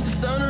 turns to